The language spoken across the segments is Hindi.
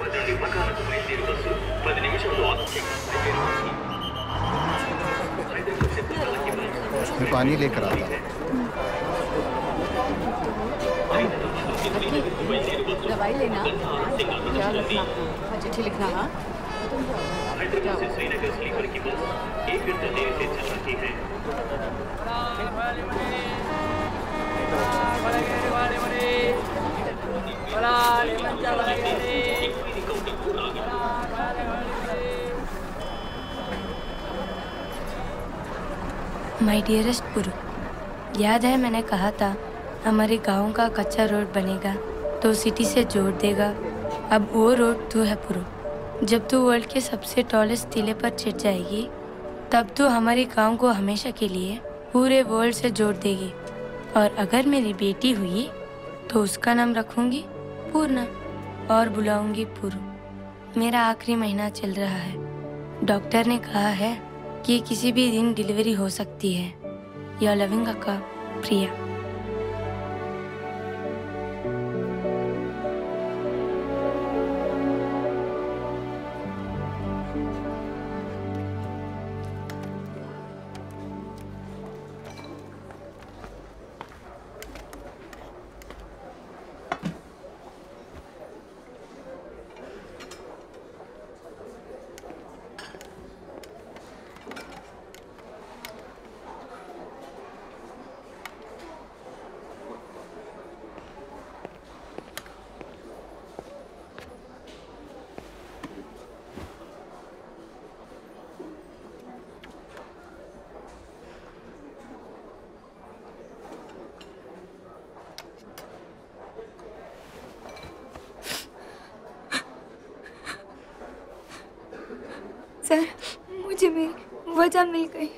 నుండి మకాలకు బయలుదేరి బస్సు పది నిమిషంలో ఆలస్యంగా బయలుదేరి హైదరాబాద్ से पुणे की बस मैं पानी लेकर आता हूँ दवाई लेना ख्याल रखना हाँ, चिट्ठी लिखना हाँ हैदराबाद से श्रीनगर स्लीपर की बस एक घंटा देरी से चल रही है माय डियरेस्ट पुरु याद है मैंने कहा था, हमारे गाँव का कच्चा रोड बनेगा तो सिटी से जोड़ देगा। अब वो रोड तू है पुरु जब तू वर्ल्ड के सबसे टॉलेस्ट टीले पर चढ़ जाएगी, तब तू हमारे गाँव को हमेशा के लिए पूरे वर्ल्ड से जोड़ देगी। और अगर मेरी बेटी हुई तो उसका नाम रखूँगी पूर्णा, और बुलाऊँगी पुरु मेरा आखिरी महीना चल रहा है। डॉक्टर ने कहा है कि किसी भी दिन डिलीवरी हो सकती है। योर लविंग अक्का प्रिया। वजह मिल गई।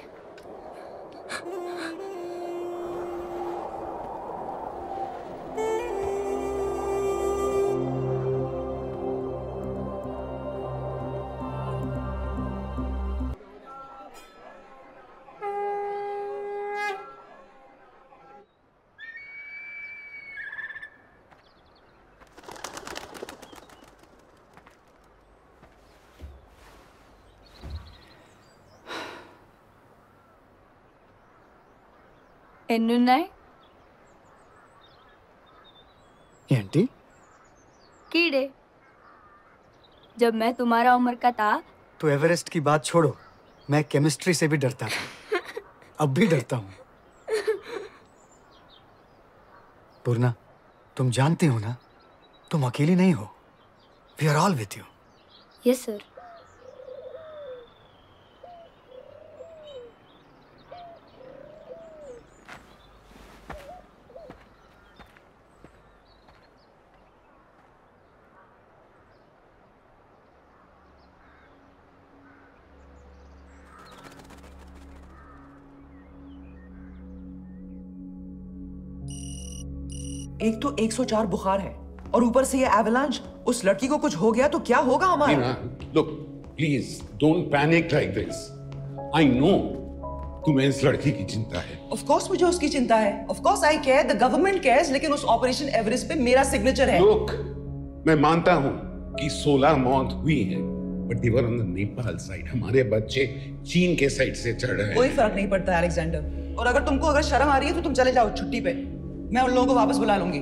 ఎన్నున్నాయి ఏంటి कीड़े जब मैं तुम्हारा उम्र का था तो एवरेस्ट की बात छोड़ो मैं केमिस्ट्री से भी डरता था अब भी डरता हूँ पूर्णा तुम जानती हो ना तुम अकेली नहीं हो we are all with you yes sir एक तो 104 बुखार है और ऊपर से ये एवलांच उस लड़की को कुछ हो गया तो क्या होगा हमारा? Look please don't panic like this I know तुम्हें इस लड़की की चिंता है। ऑफ़ कोर्स मुझे उसकी चिंता है। Of course I care the government cares लेकिन उस ऑपरेशन एवरेस्ट पे मेरा सिग्नेचर है। लुक मैं मानता हूँ कि 16 मौत हुई है but they were on the Nepal side हमारे बच्चे चीन के साइड से चढ़ रहे हैं। कोई फ़र्क नहीं पड़ता अलेक्जेंडर और अगर तुमको अगर शर्म आ रही है तो तुम चले जाओ छुट्टी पे। मैं उन लोगों को वापस बुला लूँगी।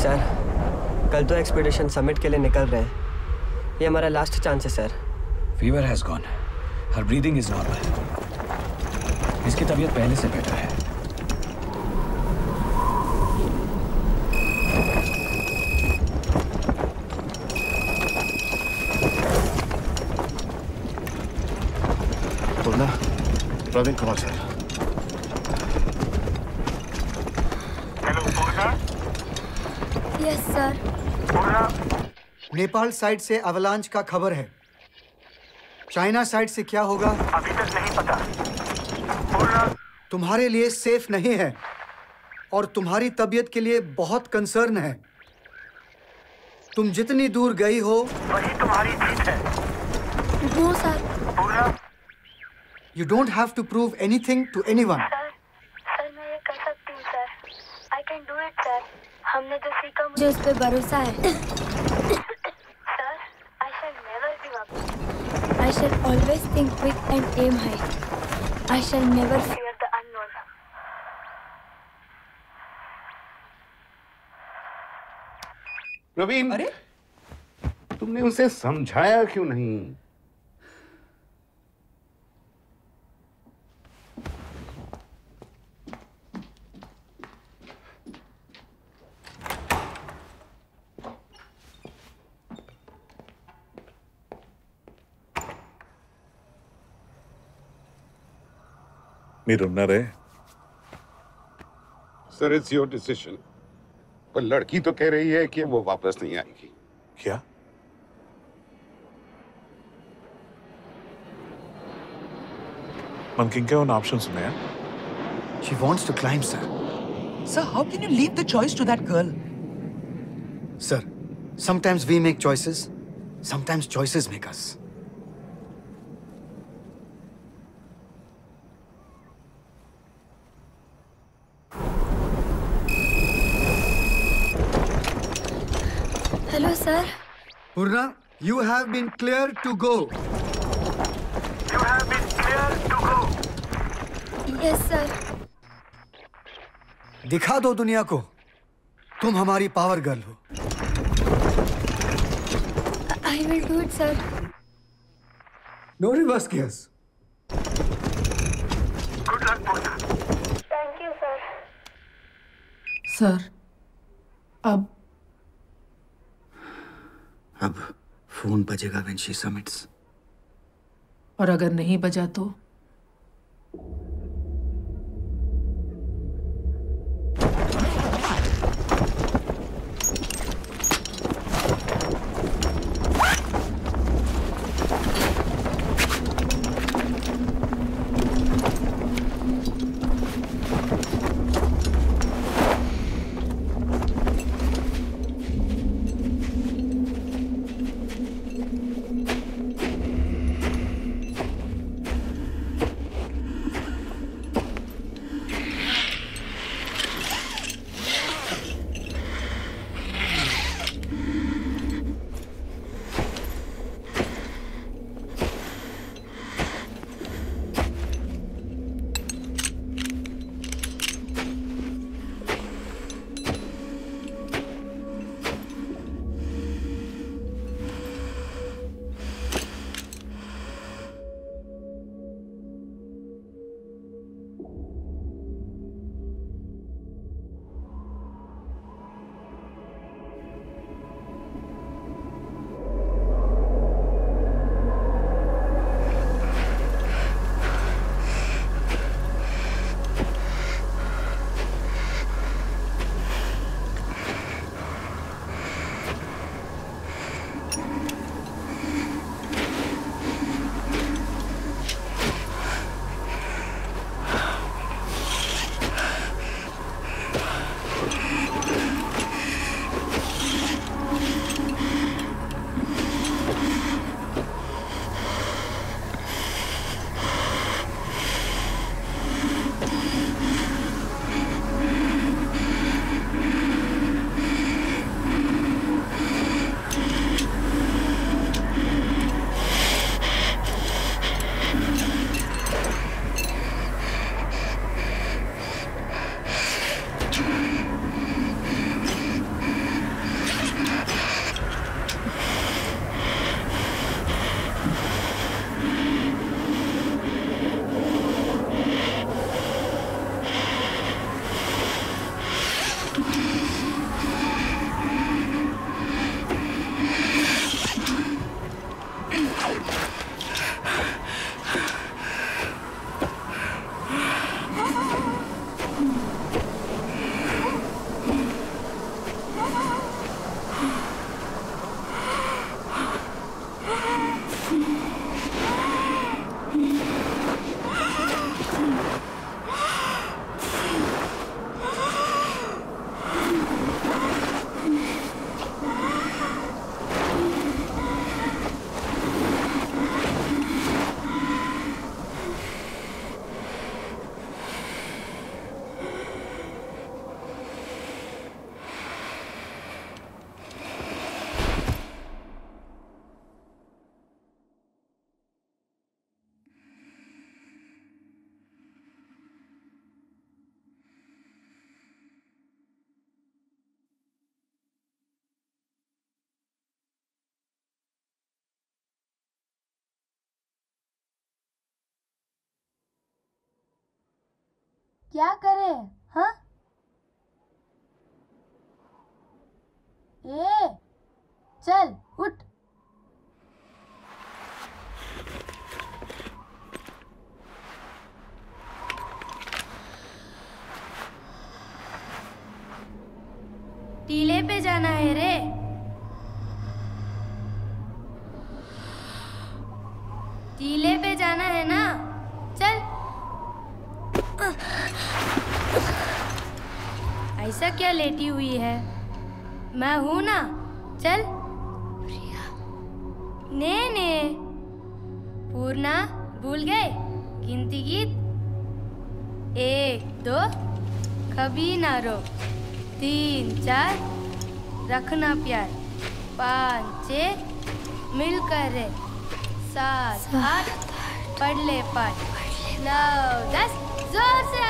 सर कल तो एक्सपीडिशन समिट के लिए निकल रहे हैं। ये हमारा लास्ट चांस है sir. Fever has gone her breathing is normal इसकी तबीयत पहले से बेटर है Purna Praveen Kumar sir yes sir Nepal side से अवलांच का खबर है। चाइना साइड से क्या होगा? अभी तक नहीं पता। तुम्हारे लिए सेफ़ नहीं है और तुम्हारी तबीयत के लिए बहुत कंसर्न है। तुम जितनी दूर गई हो वही तुम्हारी जीत है। वो sir You don't have to prove anything to anyone. Sir मैं ये कर सकती हूँ sir I can do it sir हमने जो सीखा मुझे उस पर भरोसा है। Sir I shall never give up I shall always think quick and aim high I shall never fear the unknown Praveen अरे? तुमने उसे समझाया क्यों नहीं? మీరున్నారే सर इट्स योर डिसीजन पर लड़की तो कह रही है कि वो वापस नहीं आएगी क्या మనకి ఇంకా ఏమైనా ఆప్షన్స్ ఉన్నాయా She wants to climb, sir. Sir, how can you leave the choice to that girl? Sir, sometimes we make choices, sometimes choices make us. you have been cleared to go. You have been cleared to go. Yes sir दिखा दो दुनिया को। तुम हमारी पावर गर्ल हो। I will do it sir no reverse cares thank you sir sir अब अब फ़ोन बजेगा व्हेन शी submits. और अगर नहीं बजा तो क्या करें? हाँ? ए चल उठ टीले पे जाना है रे टीले पे जाना है ना चल ऐसा क्या लेटी हुई है? मैं हूँ ना? चल। प्रिया। ने ने। पूर्णा भूल गए? गिनती गीत। एक दो। कभी ना रो। तीन चार। रखना प्यार। पाँच छः। मिलकर रे सात आठ। पढ़ ले पाठ। नौ दस। ज़ोर से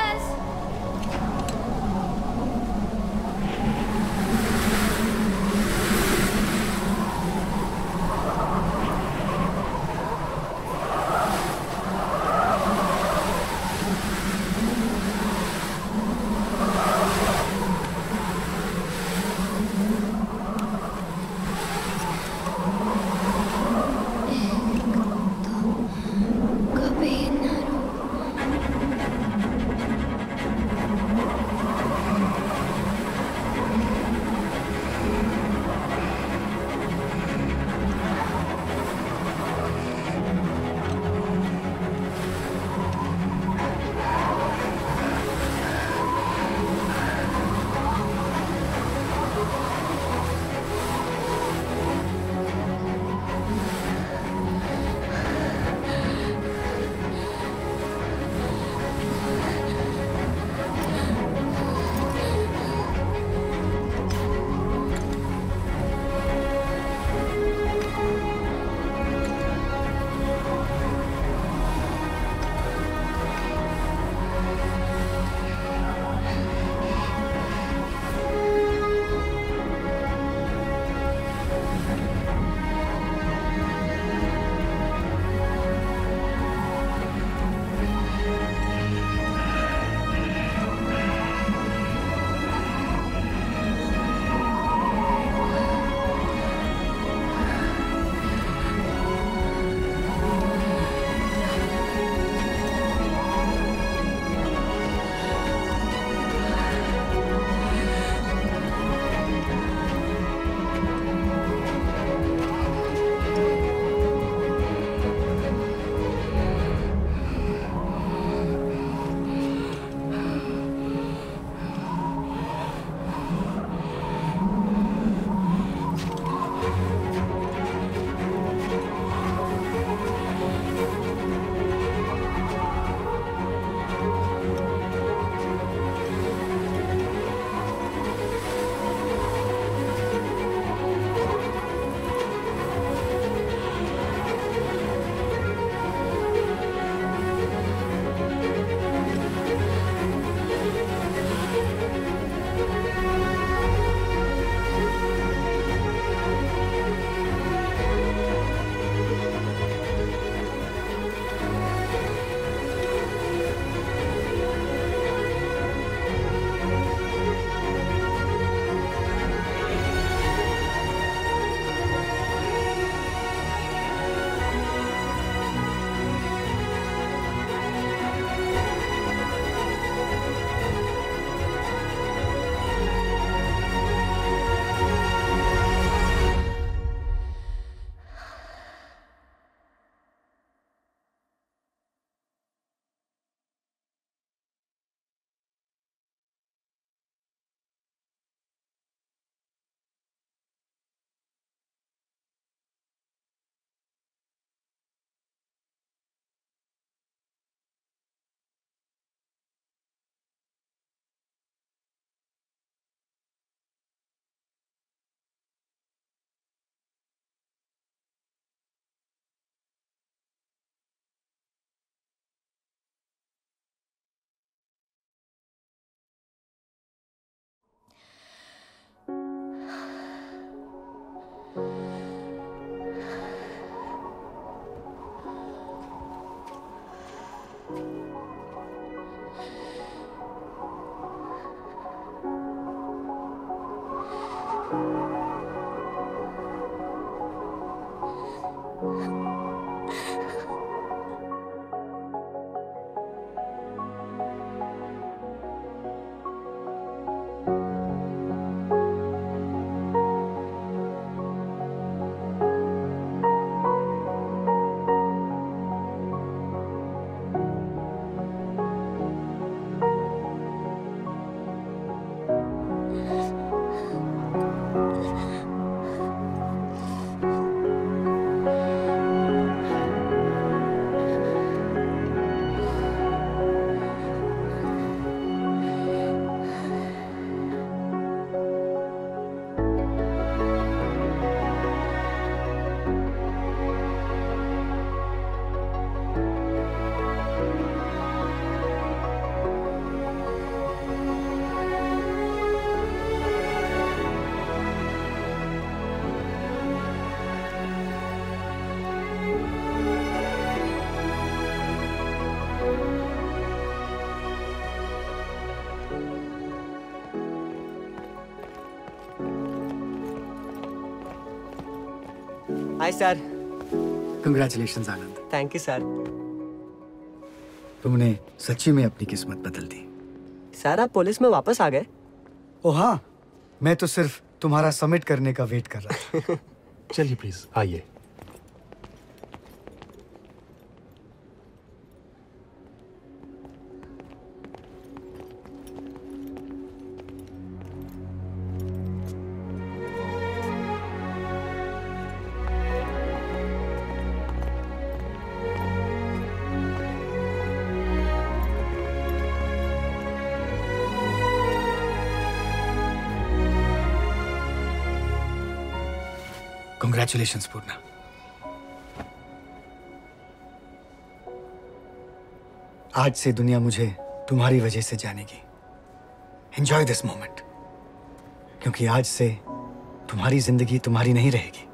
hi sir congratulation Anand thank you sir तुमने सच्ची में अपनी किस्मत बदल दी। सर आप पुलिस में वापस आ गए? ओ हाँ। मैं तो सिर्फ़ तुम्हारा सबमिट करने का वेट कर रहा था। चलिए प्लीज़ आइए। कंग्रेचुलेशन पूर्णा आज से दुनिया मुझे तुम्हारी वजह से जानेगी। एंजॉय दिस मोमेंट क्योंकि आज से तुम्हारी ज़िंदगी तुम्हारी नहीं रहेगी।